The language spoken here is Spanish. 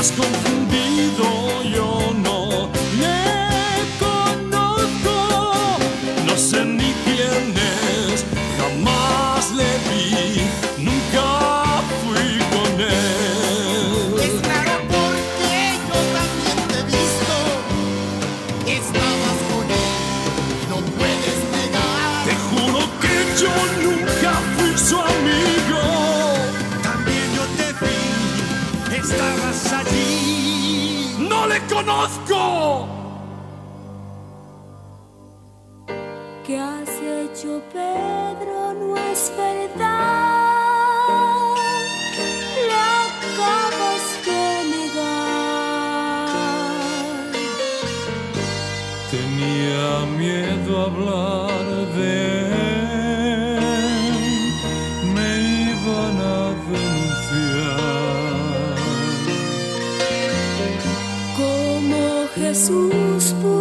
has confundido, yo no le conozco, no sé ni quién es, jamás le vi, nunca fui con él. Es claro porque yo también te he visto. Estabas con él, no puedes negar. Te juro que yo nunca fui su amigo. Estabas allí. ¡No le conozco! ¿Qué has hecho, Pedro? No es verdad. Le acabas de negar. Tenía miedo a hablar de Jesús.